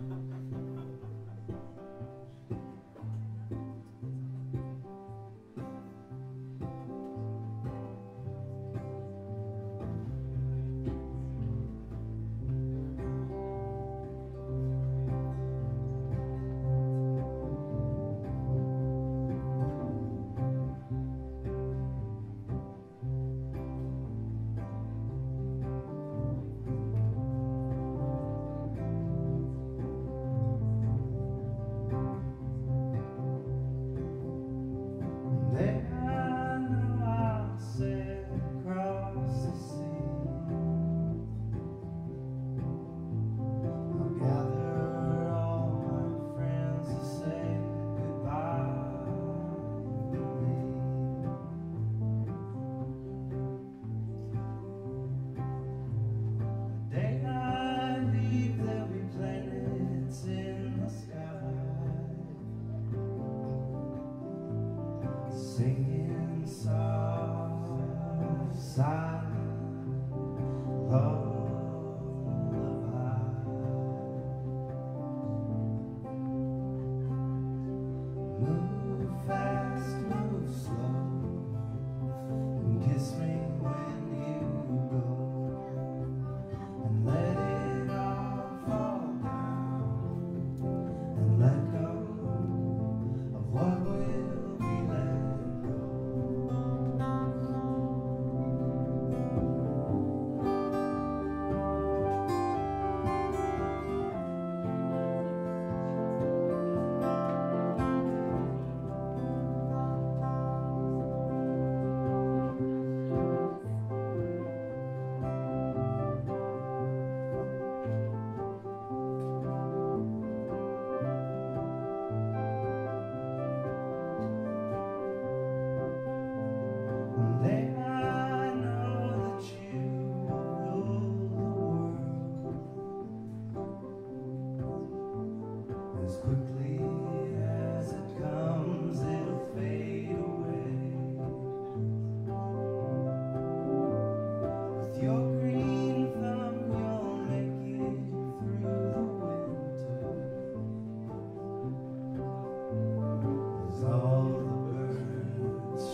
Ha ha ha. singing songs.